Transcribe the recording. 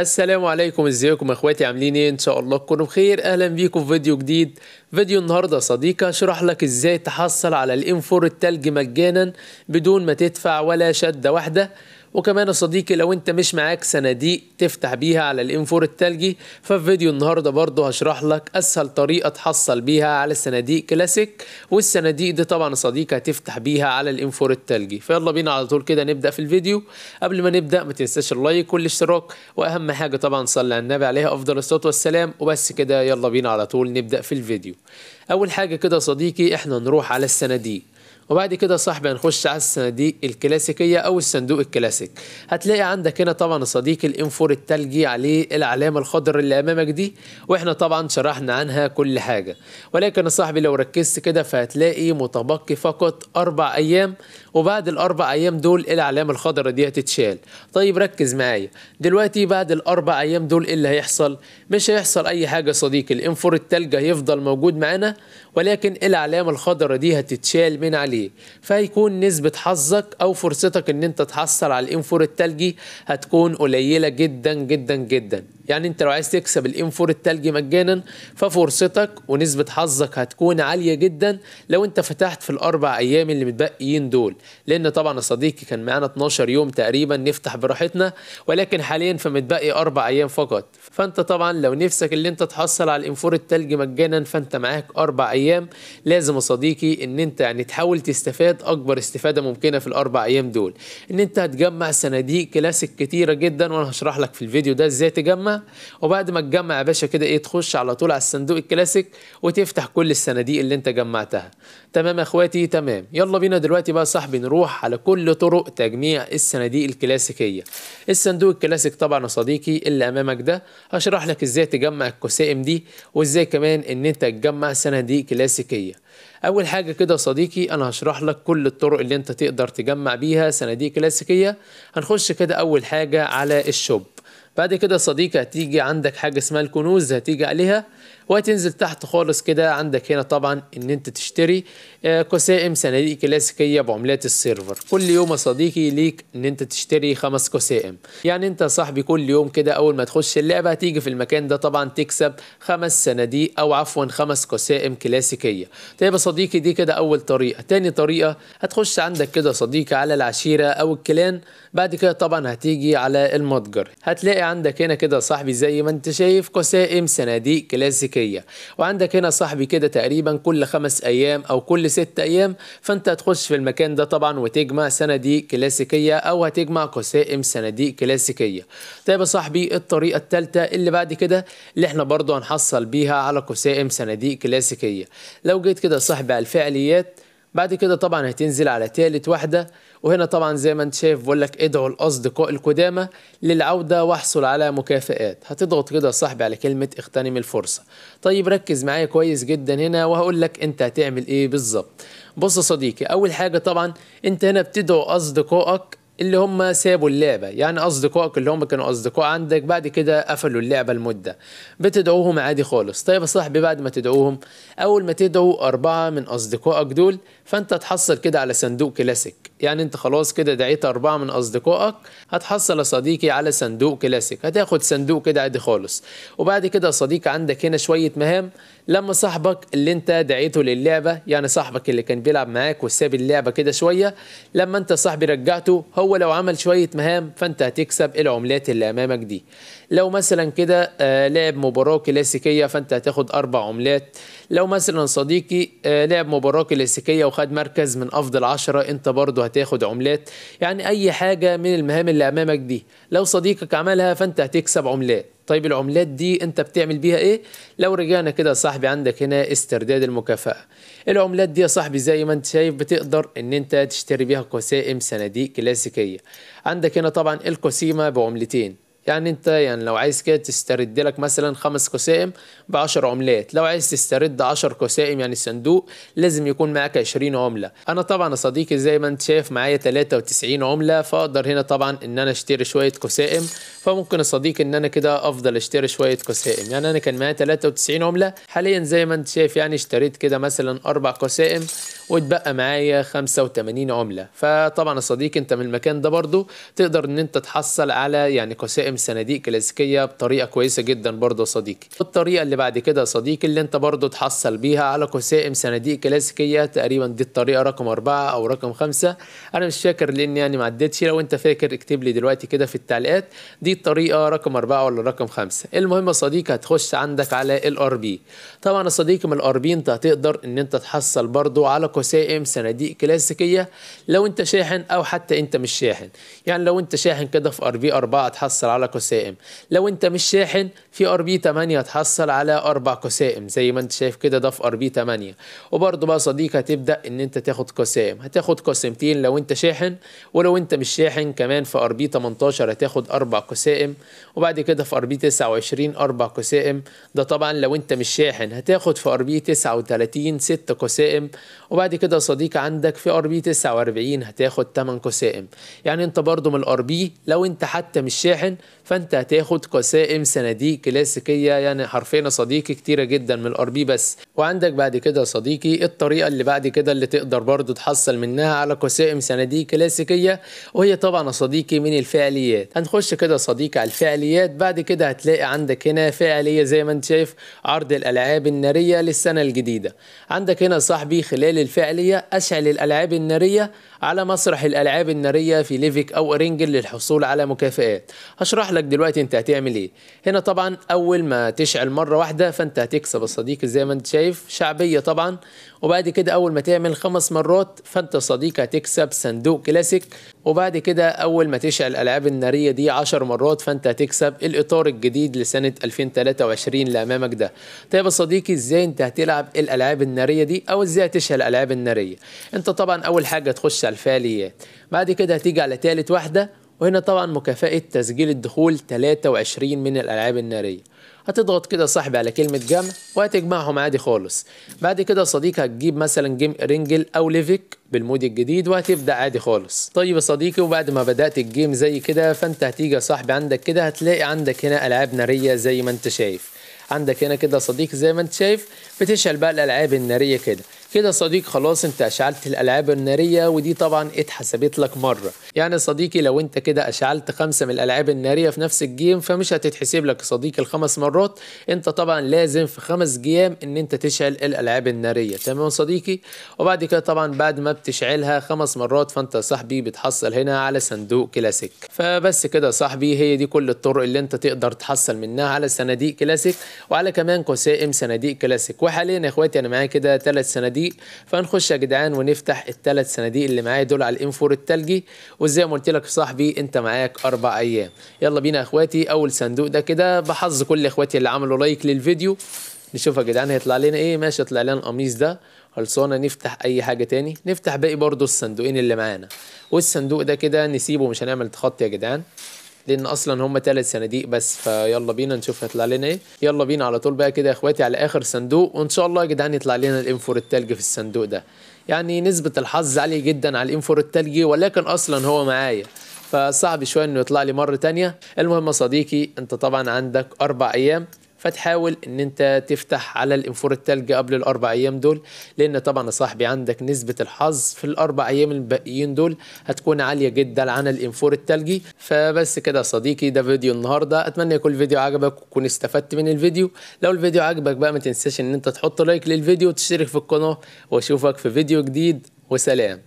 السلام عليكم ازيكم اخواتي؟ عاملين إيه؟ ان شاء الله تكونوا بخير. أهلا بيكم في فيديو جديد. فيديو النهارده يا صديقي هشرح لك إزاي تحصل على الامفور التلج مجانا بدون ما تدفع ولا شدة واحدة. وكمان يا صديقي لو انت مش معاك صناديق تفتح بيها على الامفور التلجي ففي فيديو النهارده برضه هشرح لك أسهل طريقة تحصل بيها على صناديق كلاسيك والصناديق دي طبعا يا صديقي هتفتح بيها على الامفور التلجي. فيلا بينا على طول كده نبدأ في الفيديو. قبل ما نبدأ ما تنساش ال like والاشتراك وأهم حاجة طبعا صلي على النبي عليه أفضل الصلاة والسلام وبس كده يلا بينا على طول نبدأ في الفيديو. أول حاجة كده صديقي إحنا نروح على الصناديق. وبعد كده صاحبي هنخش على الصناديق الكلاسيكية أو الصندوق الكلاسيك. هتلاقي عندك هنا طبعا يا صديقي الامفور التلجي عليه العلامة الخضراء اللي أمامك دي وإحنا طبعا شرحنا عنها كل حاجة. ولكن يا صاحبي لو ركزت كده فهتلاقي متبقي فقط أربع أيام وبعد الأربع أيام دول العلامة الخضراء دي هتتشال. طيب ركز معايا. دلوقتي بعد الأربع أيام دول إيه اللي هيحصل؟ مش هيحصل أي حاجة صديقي. الإنفور التلج هيفضل موجود معانا ولكن العلامة الخضراء دي هتتشال من عليه. فهيكون نسبة حظك أو فرصتك إن أنت تحصل على الإنفور التلجي هتكون قليلة جدا جدا جدا. يعني انت لو عايز تكسب الإنفور التلجي مجانا ففرصتك ونسبة حظك هتكون عالية جدا لو انت فتحت في الأربع أيام اللي متبقيين دول. لأن طبعا صديقي كان معانا 12 يوم تقريبا نفتح براحتنا ولكن حاليا فمتبقي أربع أيام فقط. فأنت طبعا لو نفسك اللي انت تحصل على الإنفور التلجي مجانا فأنت معاك أربع أيام. لازم يا صديقي إن انت يعني تحاول تستفاد أكبر استفادة ممكنة في الأربع أيام دول. إن انت هتجمع صناديق كلاسيك كتيرة جدا وأنا هشرح لك في الفيديو ده إزاي تجمع. وبعد ما تجمع يا باشا كده إيه تخش على طول على الصندوق الكلاسيك وتفتح كل الصناديق اللي انت جمعتها. تمام يا اخواتي؟ تمام. يلا بينا دلوقتي بقى صاحبي نروح على كل طرق تجميع الصناديق الكلاسيكية. الصندوق الكلاسيك طبعا يا صديقي اللي أمامك ده هشرح لك إزاي تجمع الكسائم دي وإزاي كمان إن أنت تجمع صناديق كلاسيكية. أول حاجة كده يا صديقي أنا هشرح لك كل الطرق اللي أنت تقدر تجمع بيها صناديق كلاسيكية. هنخش كده أول حاجة على الشوب. بعد كده صديقي هتيجي عندك حاجة اسمها الكنوز هتيجي عليها. وهتنزل تحت خالص كده عندك هنا طبعا إن أنت تشتري كسائم صناديق كلاسيكية بعملات السيرفر. كل يوم يا صديقي ليك إن أنت تشتري خمس كسائم يعني أنت يا صاحبي كل يوم كده أول ما تخش اللعبة هتيجي في المكان ده طبعا تكسب خمس صناديق أو عفوا خمس كسائم كلاسيكية. طيب يا صديقي دي كده أول طريقة. تاني طريقة هتخش عندك كده صديقي على العشيرة أو الكلان. بعد كده طبعا هتيجي على المتجر. هتلاقي عندك هنا كده صاحبي زي ما أنت شايف كسائم صناديق كلاسيكية وعندك هنا صاحبي كده تقريبا كل خمس أيام أو كل ست أيام فأنت هتخش في المكان ده طبعا وتجمع صناديق كلاسيكية أو هتجمع كسائم صناديق كلاسيكية. طيب يا صاحبي الطريقة التالتة اللي بعد كده اللي إحنا برضو هنحصل بيها على كسائم صناديق كلاسيكية؟ لو جيت كده صاحبي على الفعاليات بعد كده طبعا هتنزل على تالت واحدة وهنا طبعا زي ما انت شايف بقول لك ادعوا الاصدقاء القدامى للعودة واحصل على مكافئات هتضغط كده يا صاحبي على كلمة اغتنم الفرصة. طيب ركز معايا كويس جدا هنا وهقول لك انت هتعمل إيه بالظبط. بص يا صديقي أول حاجة طبعا انت هنا بتدعو اصدقائك اللي هم سابوا اللعبة. يعني أصدقائك اللي هم كانوا أصدقاء عندك بعد كده قفلوا اللعبة المدة بتدعوهم عادي خالص. طيب يا صاحبي بعد ما تدعوهم أول ما تدعو أربعة من أصدقائك دول فأنت تحصل كده على صندوق كلاسيك. يعني أنت خلاص كده دعيت أربعة من أصدقائك هتحصل يا صديقي على صندوق كلاسيك. هتاخد صندوق كده عادي خالص. وبعد كده يا صديقي عندك هنا شوية مهام. لما صاحبك اللي انت دعيته للعبة يعني صاحبك اللي كان بيلعب معاك وساب اللعبة كده شوية لما انت صاحبي رجعته هو لو عمل شوية مهام فانت هتكسب العملات اللي أمامك دي. لو مثلا كده آه لعب مباراة كلاسيكية فانت هتاخد أربع عملات. لو مثلا صديقي آه لعب مباراة كلاسيكية وخد مركز من أفضل عشرة انت برضه هتاخد عملات. يعني أي حاجة من المهام اللي أمامك دي. لو صديقك عملها فانت هتكسب عملات. طيب العملات دي انت بتعمل بيها إيه؟ لو رجعنا كده يا صاحبي عندك هنا استرداد المكافأة. العملات دي يا صاحبي زي ما انت شايف بتقدر ان انت تشتري بيها قسائم صناديق كلاسيكية. عندك هنا طبعا القسيمة بعملتين. يعني انت يعني لو عايز كده تسترد لك مثلا خمس قسائم ب 10 عملات. لو عايز تسترد 10 قسائم يعني صندوق لازم يكون معاك 20 عملة. أنا طبعا يا صديقي زي ما انت شايف معايا 93 عملة فأقدر هنا طبعا إن أنا أشتري شوية قسائم فممكن يا صديقي إن أنا كده أفضل أشتري شوية قسائم يعني أنا كان معايا 93 عملة. حاليا زي ما انت شايف يعني اشتريت كده مثلا أربع قسائم واتبقى معايا 85 عملة. فطبعا يا صديقي أنت من المكان ده برضو تقدر إن أنت تحصل على يعني قسائم قسائم صناديق كلاسيكية بطريقة كويسة جدا برضه يا صديقي. الطريقة اللي بعد كده يا صديقي اللي انت برضه تحصل بيها على قسائم صناديق كلاسيكية تقريبا دي الطريقة رقم أربعة أو رقم خمسة. أنا مش فاكر لأن يعني ما عدتش. لو انت فاكر اكتب لي دلوقتي كده في التعليقات دي الطريقة رقم أربعة ولا رقم خمسة. المهم يا صديقي هتخش عندك على ال RP. طبعا يا صديقي من ال RP انت هتقدر إن انت تحصل برضه على قسائم صناديق كلاسيكية لو انت شاحن أو حتى انت مش شاحن. يعني لو انت شاحن كده في RP 4 تحصل على قسائم لو انت مش شاحن في RP 8 تحصل على أربع قسائم زي ما انت شايف كده ده في RP 8 وبرضه بقى صديق هتبدا إن انت تاخد قسائم هتاخد قسيمتين لو انت شاحن ولو انت مش شاحن كمان في RP 18 هتاخد أربع قسائم وبعد كده في RP 29 أربع قسائم ده طبعا لو انت مش شاحن هتاخد في RP 39 ست قسائم وبعد كده صديق عندك في RP 49 هتاخد 8 قسائم يعني انت برضو من ال RP لو انت حتى مش شاحن فانت هتاخد قسائم صناديق كلاسيكية يعني حرفيا يا صديقي كتيرة جدا من ال RP بس. وعندك بعد كده صديقي الطريقة اللي بعد كده اللي تقدر برضو تحصل منها على قسائم صناديق كلاسيكية وهي طبعا يا صديقي من الفعاليات هنخش كده صديقي على الفعاليات بعد كده هتلاقي عندك هنا فعاليه زي ما انت شايف عرض الألعاب النارية للسنة الجديدة. عندك هنا صاحبي خلال الفعاليه اشعل الألعاب النارية على مسرح الألعاب النارية في ليفيك أو إيرانجل للحصول على مكافئات هشرح لك دلوقتي أنت هتعمل إيه. هنا طبعا أول ما تشعل مرة واحدة فأنت هتكسب يا صديقي زي ما أنت شايف شعبية طبعا. وبعد كده أول ما تعمل خمس مرات فأنت صديق هتكسب صندوق كلاسيك. وبعد كده أول ما تشعل الالعاب النارية دي 10 مرات فأنت هتكسب الإطار الجديد لسنة 2023 اللي أمامك ده. طيب يا صديقي إزاي أنت هتلعب الألعاب النارية دي؟ أو إزاي هتشعل الالعاب النارية؟ أنت طبعا أول حاجة تخش على الفعاليات بعد كده هتيجي على تالت واحدة وهنا طبعا مكافأة تسجيل الدخول 23 من الألعاب النارية. هتضغط كده صاحبي على كلمة جمع وهتجمعهم عادي خالص. بعد كده صديقي هتجيب مثلا game إيرانجل أو ليفيك بال mode الجديد وهتبدأ عادي خالص. طيب يا صديقي وبعد ما بدأت ال game زي كده فأنت هتيجي يا صاحبي عندك كده هتلاقي عندك هنا ألعاب نارية زي ما أنت شايف. عندك هنا كده صديق زي ما أنت شايف بتشعل بقى الألعاب النارية كده. كده صديق خلاص انت أشعلت الألعاب النارية ودي طبعا اتحسبت لك مرة. يعني صديقي لو انت كده أشعلت خمسة من الألعاب النارية في نفس ال game فمش هتتحسب لك صديقي الخمس مرات. انت طبعا لازم في خمس جيام إن انت تشعل الألعاب النارية. تمام صديقي؟ وبعد كده طبعا بعد ما بتشعلها خمس مرات فانت يا صاحبي بتحصل هنا على صندوق كلاسيك. فبس كده يا صاحبي هي دي كل الطرق اللي انت تقدر تحصل منها على صناديق كلاسيك وعلى كمان قسائم صناديق كلاسيك. وحاليا يا اخواتي أنا معايا كده ثلاث صناديق. فنخش يا جدعان ونفتح الثلاث صناديق اللي معايا دول على ال M4 التلجي. وزي ما قلت لك يا صاحبي أنت معاك أربع أيام. يلا بينا يا إخواتي. أول صندوق ده كده بحظ كل إخواتي اللي عملوا like للفيديو. نشوف يا جدعان هيطلع لنا إيه. ماشي يطلع لنا القميص ده. خلصانة نفتح أي حاجة تاني. نفتح باقي برضو الصندوقين اللي معانا. والصندوق ده كده نسيبه مش هنعمل تخطي يا جدعان. لأن أصلا هم ثلاث صناديق بس فيلا بينا نشوف هيطلع لنا إيه. يلا بينا على طول بقى كده يا إخواتي على آخر صندوق وإن شاء الله يا جدعان يطلع لنا ال M4 التلج في الصندوق ده. يعني نسبة الحظ عالية جدا على ال M4 التلجي ولكن أصلا هو معايا. فصعب شوية إنه يطلع لي مرة تانية. المهم يا صديقي أنت طبعا عندك أربع أيام. فتحاول إن أنت تفتح على الإنفور التلج قبل الأربع أيام دول لأن طبعا يا صاحبي عندك نسبة الحظ في الأربع أيام الباقيين دول هتكون عالية جدا عن الإنفور التلجي فبس كده يا صديقي ده فيديو النهاردة. أتمنى يكون الفيديو عجبك وتكون استفدت من الفيديو. لو الفيديو عجبك بقى ما تنساش إن أنت تحط لايك للفيديو وتشترك في القناة. وأشوفك في فيديو جديد. وسلام.